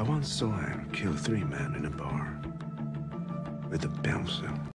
I once saw him kill three men in a bar with a pencil.